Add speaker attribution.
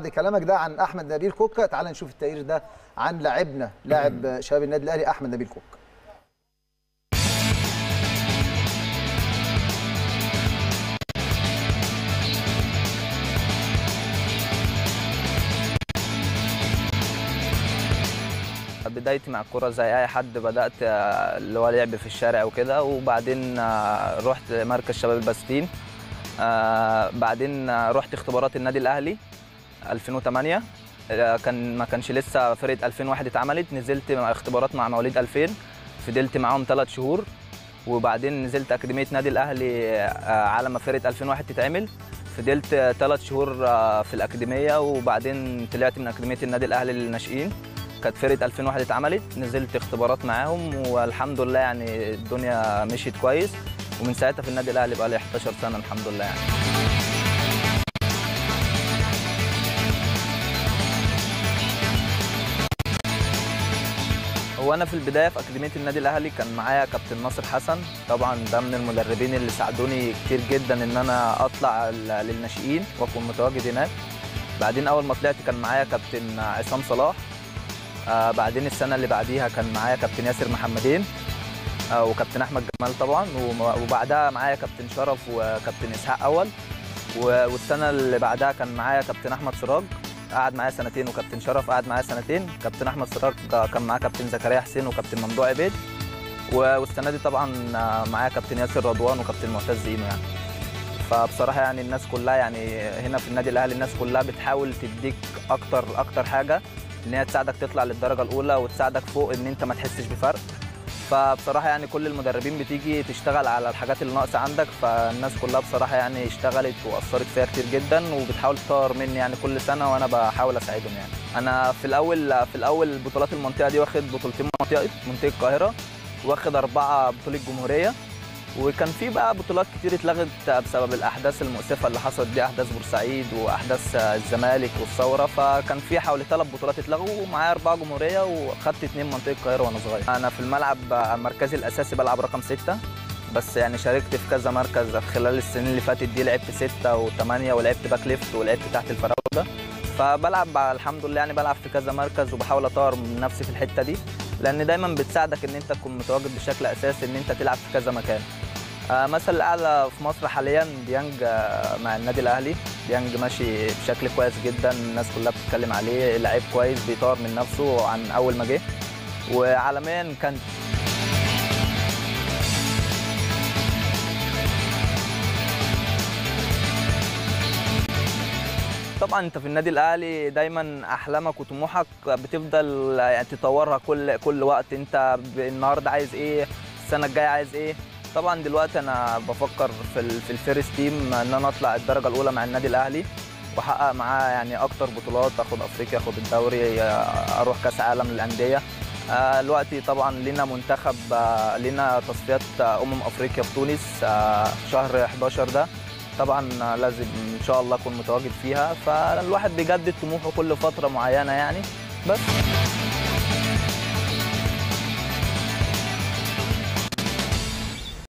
Speaker 1: بعد كلامك ده عن أحمد نبيل كوكا تعال نشوف التقرير ده عن لاعبنا لاعب شباب النادي الأهلي أحمد نبيل كوكا
Speaker 2: بدايتي مع الكرة زي أي حد بدأت آه، اللي هو لعب في الشارع وكده وبعدين آه، رحت مركز شباب الباستين. آه، بعدين رحت اختبارات النادي الأهلي. 2008 آه، كان ما كانش لسه فرقة 2001 اتعملت. نزلت مع اختبارات مع مواليد 2000 فضلت معاهم ثلاث شهور. وبعدين نزلت أكاديمية نادي الأهلي آه، على ما فرقة 2001 تتعمل. فضلت ثلاث شهور آه، في الأكاديمية. وبعدين طلعت من أكاديمية النادي الأهلي للناشئين. كانت فرقه 2001 اتعملت. نزلت اختبارات معاهم. والحمد لله يعني الدنيا مشيت كويس. ومن ساعتها في النادي الأهلي بقى لي 11 سنة الحمد لله يعني. هو أنا في البداية في أكاديمية النادي الأهلي كان معايا كابتن ناصر حسن. طبعا ده من المدربين اللي ساعدوني كتير جدا إن أنا أطلع للناشئين وأكون متواجد هناك. بعدين أول ما طلعت كان معايا كابتن عصام صلاح. آه بعدين السنة اللي بعديها كان معايا كابتن ياسر محمدين. آه وكابتن أحمد جمال طبعا. وبعدها معايا كابتن شرف وكابتن إسحاق أول. والسنة اللي بعدها كان معايا كابتن أحمد سراج. قعد معايا سنتين وكابتن شرف قعد معايا سنتين. كابتن أحمد سراج كان معاه كابتن زكريا حسين وكابتن ممدوح عبيد. والسنة دي طبعا آه، معايا كابتن ياسر رضوان وكابتن معتز اينو يعني. فبصراحة يعني الناس كلها يعني هنا في النادي الأهلي الناس كلها بتحاول تديك أكتر أكتر حاجة إن هي تساعدك تطلع للدرجة الأولى وتساعدك فوق إن أنت ما تحسش بفرق. فبصراحة يعني كل المدربين بتيجي تشتغل على الحاجات اللي ناقصة عندك فالناس كلها بصراحة يعني اشتغلت وأثرت فيها كتير جدا وبتحاول تطور مني يعني كل سنة وأنا بحاول أساعدهم يعني. أنا في الأول في الأول بطولات المنطقة دي واخد بطولتين منطقة منطقة القاهرة واخد أربعة بطولة جمهوريه وكان في بقى بطولات كتير اتلغت بسبب الأحداث المؤسفة اللي حصلت دي أحداث بورسعيد وأحداث الزمالك والثورة فكان في حوالي ثلاث بطولات اتلغوا ومعايا أربعة جمهورية وخدت اثنين منطقة القاهرة وأنا صغير. أنا في الملعب مركزي الأساسي بلعب رقم ستة بس يعني شاركت في كذا مركز خلال السنين اللي فاتت دي لعبت ستة وثمانيه ولعبت back left ولعبت تحت الفراوده فبلعب الحمد لله يعني بلعب في كذا مركز وبحاول أطور من نفسي في الحتة دي لأن دايما بتساعدك إن أنت تكون متواجد بشكل أساسي إن أنت تلعب في كذا مكان. مثل الأعلى في مصر حاليا ديانج آه، مع النادي الأهلي. ديانج ماشي بشكل كويس جدا الناس كلها بتتكلم عليه لعيب كويس بيطور من نفسه عن أول ما جه. وعالميا كان طبعا أنت في النادي الأهلي دايما أحلامك وطموحك بتفضل يعني تطورها كل كل وقت. أنت النهارده عايز إيه؟ السنة الجاية عايز إيه؟ طبعا دلوقتي أنا بفكر في في ال first team إن أنا أطلع الدرجة الأولى مع النادي الأهلي وأحقق معاه يعني أكتر بطولات أخد أفريقيا أخد الدوري آه، أروح كأس عالم للأندية. آه، دلوقتي طبعا لينا منتخب آه، لينا تصفيات أمم أفريقيا في تونس شهر 11 ده. طبعا لازم إن شاء الله أكون متواجد فيها. فالواحد بيجدد طموحه كل فترة معينة يعني. بس.